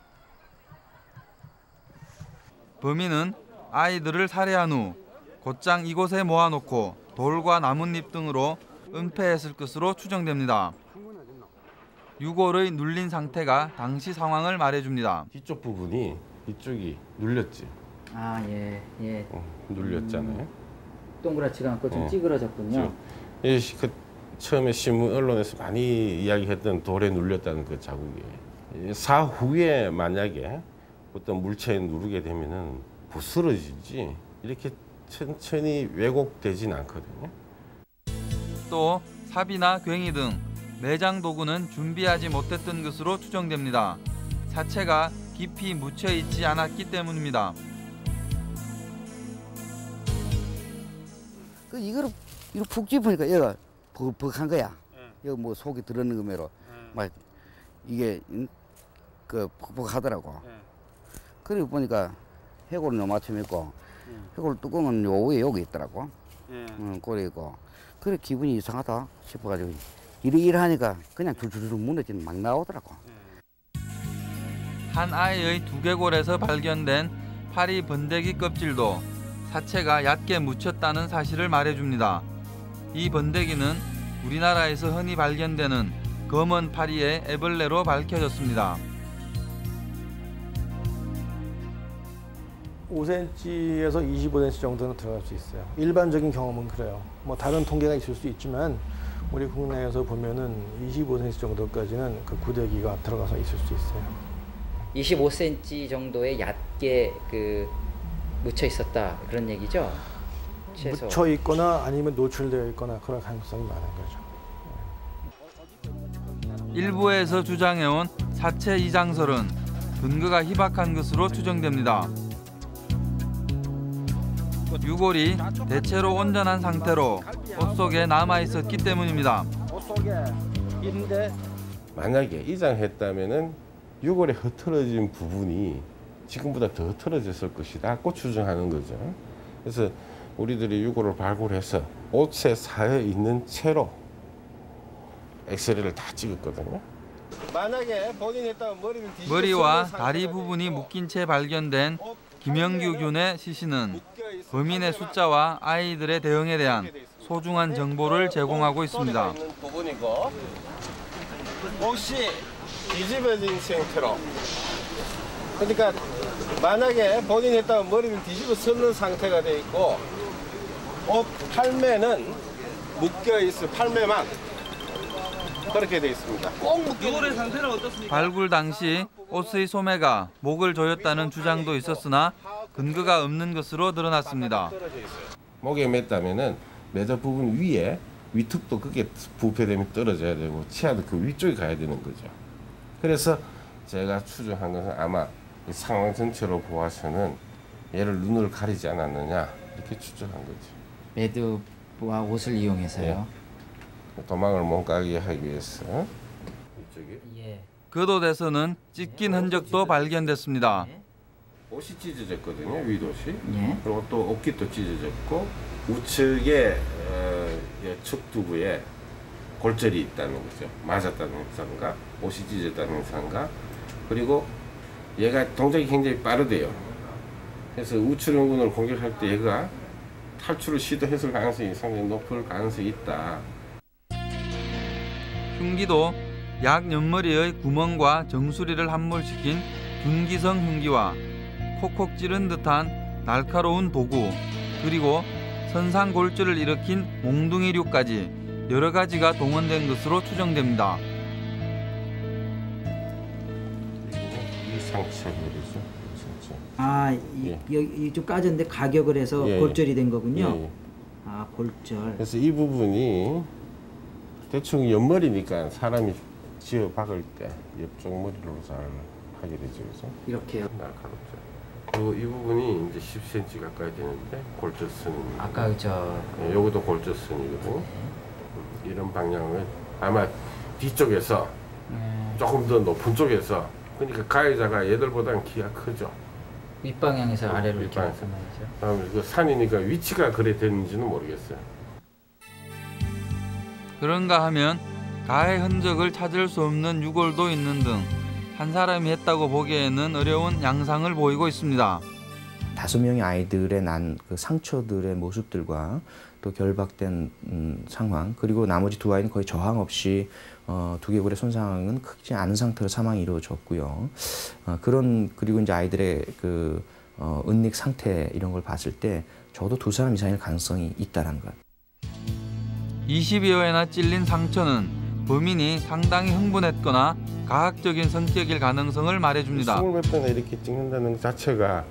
범인은 아이들을 살해한 후 곧장 이곳에 모아놓고 돌과 나뭇잎 등으로 은폐했을 것으로 추정됩니다. 유골의 눌린 상태가 당시 상황을 말해줍니다. 뒤쪽 부분이 이쪽이 눌렸지. 아, 예, 예. 어, 눌렸잖아요. 음, 동그랗지가 않고 좀 어. 찌그러졌군요. 이 시- 그 처음에 신문 언론에서 많이 이야기했던 돌에 눌렸다는 그 자국이에요. 이 사후에 만약에 어떤 물체에 누르게 되면은 부스러지지 이렇게 천천히 왜곡되진 않거든요. 또 삽이나 괭이 등 매장 도구는 준비하지 못했던 것으로 추정됩니다. 사체가 깊이 묻혀 있지 않았기 때문입니다. 그 이거를 이거 푹 짚으니까 얘가 버벅한 거야. 여기 뭐 속에 들어있는 거매로 막 이게 음, 그 퍽퍽하더라고. 그리고 보니까 해골은 요 맞춤 있고 해골 뚜껑은 요 위에 여기 있더라고. 응, 꼬리 있고. 그래 기분이 이상하다 싶어가지고 이래 이래 하니까 그냥 줄줄줄 무너지는 막 나오더라고. 한 아이의 두개골에서 발견된 파리 번데기 껍질도 사체가 얕게 묻혔다는 사실을 말해줍니다. 이 번데기는 우리나라에서 흔히 발견되는 검은 파리의 애벌레로 밝혀졌습니다. 5cm에서 25cm 정도는 들어갈 수 있어요. 일반적인 경험은 그래요. 뭐 다른 통계가 있을 수 있지만 우리 국내에서 보면은 25cm 정도까지는 그 구데기가 들어가서 있을 수 있어요. 25cm 정도의 얕게 그 묻혀 있었다 그런 얘기죠? 최소. 묻혀 있거나 아니면 노출되어 있거나 그런 가능성이 많은 거죠. 일부에서 주장해온 사체 이장설은 근거가 희박한 것으로 추정됩니다. 유골이 대체로 온전한 상태로 옷 속에 남아 있었기 때문입니다. 만약에 이장했다면은 유골에 흐트러진 부분이 지금보다 더 흐트러졌을 것이다 고 추정하는 거죠. 그래서 우리들이 유골을 발굴해서 옷에 쌓여 있는 채로 엑스레이를 다 찍었거든요. 만약에 본인이 했다면 머리를 뒤집어 머리와 다리 부분이 묶인 채 발견된 김영규 균의 시신은 범인의 숫자와 아이들의 대응에 대한 소중한 정보를 제공하고 있습니다. 부분이고 옷이 뒤집어진 상태로 그러니까 만약에 본인이 했다면 머리를 뒤집어 쓰는 상태가 돼 있고 옷 팔매는 묶여 있어 팔매만 그렇게 돼 있습니다. 꼭 묶여 있는 상태는 어떻습니까? 발굴 당시 옷의 소매가 목을 조였다는 주장도 있었으나 근거가 없는 것으로 드러났습니다. 목에 맸다면은 매듭 부분 위에 위턱도 그게 부패되면 떨어져야 되고 치아도 그 위쪽에 가야 되는 거죠. 그래서 제가 추정한 것은 아마 이 상황 전체로 보아서는 얘를 눈을 가리지 않았느냐 이렇게 추정한 거죠. 매듭과 옷을 이용해서요. 도망을 못 가게 하기 위해서. 이쪽에? 그도돼서는 찢긴 흔적도 발견됐습니다. 옷이 찢어졌거든요 윗옷이. 예. 그리고 또 어깨도 찢어졌고 우측에 어, 예, 측두부에 골절이 있다는 거죠. 맞았다는 현상과 옷이 찢어졌다는 현상과 그리고 얘가 동작이 굉장히 빠르대요. 그래서 우측연군을 공격할 때 얘가 탈출을 시도했을 가능성이 상당히 높을 가능성이 있다 흉기도 약 옆머리의 구멍과 정수리를 함몰시킨 둔기성 흉기와 콕콕 찌른 듯한 날카로운 도구 그리고 선상골절을 일으킨 몽둥이류까지 여러 가지가 동원된 것으로 추정됩니다. 이 상체 아, 이, 예. 여기 좀 까졌는데 가격을 해서 예, 예. 골절이 된 거군요. 예, 예. 아, 골절. 그래서 이 부분이 대충 옆머리니까 사람이 지어 박을 때 옆쪽 머리로 잘 하게 되죠, 그래서 이렇게요. 날카롭죠. 그리고 이 부분이 이제 10cm 가까이 되는데 골절선입니다. 아까 저 예, 요것도 골절선이거든요. 음, 이런 방향은 아마 뒤쪽에서 조금 더 높은 쪽에서 그러니까 가해자가 얘들보다는 키가 크죠. 윗방향에서 아래로 이렇게 윗방향에서. 말씀하시죠. 다음에 그 산이니까 위치가 그래 됐는지는 모르겠어요. 그런가 하면 가해 흔적을 찾을 수 없는 유골도 있는 등 한 사람이 했다고 보기에는 어려운 양상을 보이고 있습니다. 다섯 명의 아이들의 난 그 상처들의 모습들과 또 결박된 음, 상황 그리고 나머지 두 아이는 거의 저항 없이 어, 두개골의 손상은 크지 않은 상태로 사망이 이루어졌고요. 어, 그런 그리고 이제 아이들의 그 어, 은닉 상태 이런 걸 봤을 때 저도 두 사람 이상일 가능성이 있다라는 것. 20여 회나 찔린 상처는 범인이 상당히 흥분했거나 가학적인 성격일 가능성을 말해줍니다. 스물 몇 번이나 이렇게 찍는다는 것 자체가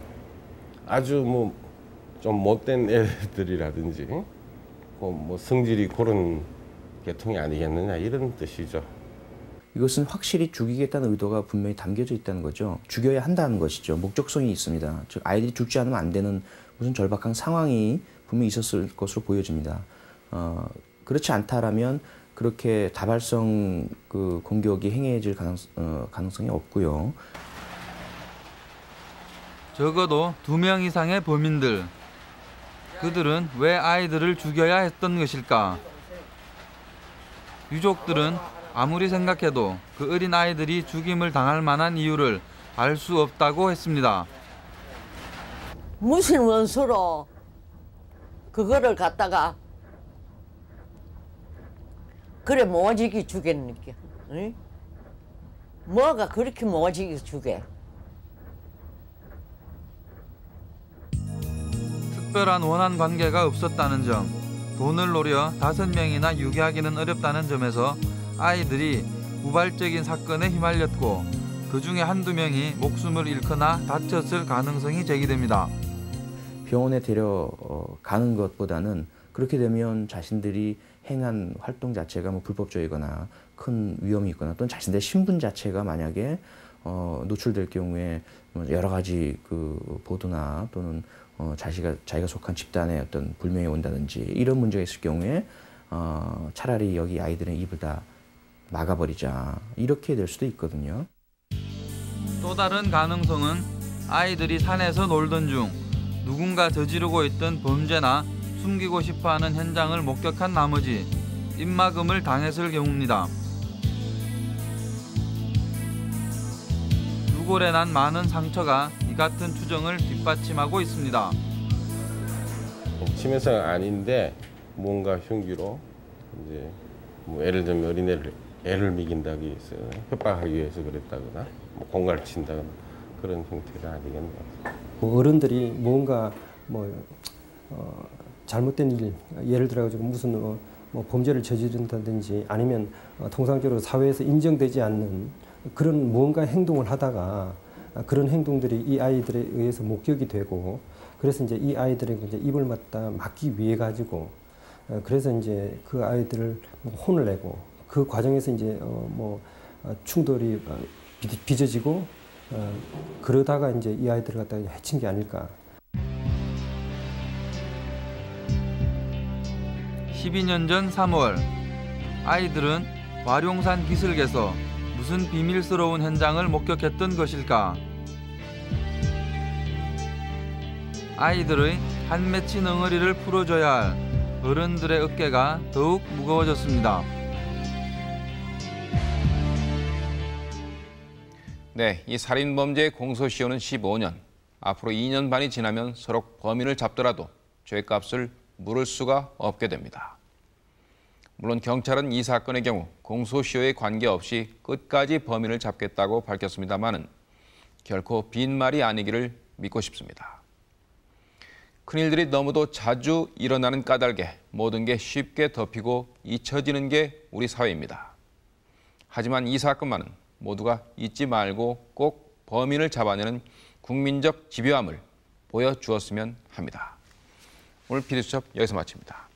아주 뭐 좀 못된 애들이라든지 그뭐 성질이 그런 계통이 아니겠느냐 이런 뜻이죠. 이것은 확실히 죽이겠다는 의도가 분명히 담겨져 있다는 거죠. 죽여야 한다는 것이죠. 목적성이 있습니다. 즉 아이들이 죽지 않으면 안 되는 무슨 절박한 상황이 분명히 있었을 것으로 보여집니다. 어, 그렇지 않다라면 그렇게 다발성 그 공격이 행해질 가능, 어, 가능성이 없고요. 적어도 두 명 이상의 범인들. 그들은 왜 아이들을 죽여야 했던 것일까? 유족들은 아무리 생각해도 그 어린 아이들이 죽임을 당할 만한 이유를 알 수 없다고 했습니다. 무슨 원수로 그거를 갖다가 그래 모지기 주겠니까 응? 뭐가 그렇게 모지기 주게 특별한 원한 관계가 없었다는 점, 돈을 노려 다섯 명이나 유기하기는 어렵다는 점에서 아이들이 우발적인 사건에 휘말렸고 그 중에 한두 명이 목숨을 잃거나 다쳤을 가능성이 제기됩니다. 병원에 데려가는 것보다는 그렇게 되면 자신들이 행한 활동 자체가 뭐 불법적이거나 큰 위험이 있거나 또는 자신들의 신분 자체가 만약에 어, 노출될 경우에 뭐 여러 가지 그 보도나 또는 어, 자기가 자기가 속한 집단의 어떤 불명이 온다든지 이런 문제가 있을 경우에 어, 차라리 여기 아이들의 입을 다 막아버리자 이렇게 될 수도 있거든요. 또 다른 가능성은 아이들이 산에서 놀던 중 누군가 저지르고 있던 범죄나 숨기고 싶어하는 현장을 목격한 나머지 입막음을 당했을 경우입니다. 유골에 난 많은 상처가 이 같은 추정을 뒷받침하고 있습니다. 치매성 아닌데 뭔가 흉기로 이제 뭐 예를 들면 어린애를 애를 미긴다고 해서 협박하기 위해서 그랬다거나 뭐 공갈을 친다거나 그런 형태가 아니겠나. 뭐 어른들이 뭔가 뭐 어, 잘못된 일, 예를 들어가지고 무슨 어, 뭐 범죄를 저지른다든지 아니면 어, 통상적으로 사회에서 인정되지 않는 그런 무언가 행동을 하다가 그런 행동들이 이 아이들에 의해서 목격이 되고 그래서 이제 이 아이들에게 이제 입을 맞다 막기 위해 가지고 어, 그래서 이제 그 아이들을 뭐 혼을 내고 그 과정에서 이제 어, 뭐 어, 충돌이 어, 빚- 빚어지고 어, 그러다가 이제 이 아이들을 갖다가 해친 게 아닐까. 12년 전 3월 아이들은 와룡산 기슭에서 무슨 비밀스러운 현장을 목격했던 것일까? 아이들의 한 맺힌 엉어리를 풀어줘야 할 어른들의 어깨가 더욱 무거워졌습니다. 네, 이 살인 범죄의 공소시효는 15년. 앞으로 2년 반이 지나면 서로 범인을 잡더라도 죄값을 물을 수가 없게 됩니다. 물론 경찰은 이 사건의 경우 공소시효에 관계없이 끝까지 범인을 잡겠다고 밝혔습니다마는 결코 빈말이 아니기를 믿고 싶습니다. 큰일들이 너무도 자주 일어나는 까닭에 모든 게 쉽게 덮이고 잊혀지는 게 우리 사회입니다. 하지만 이 사건만은 모두가 잊지 말고 꼭 범인을 잡아내는 국민적 집요함을 보여주었으면 합니다. 오늘 피디수첩 여기서 마칩니다.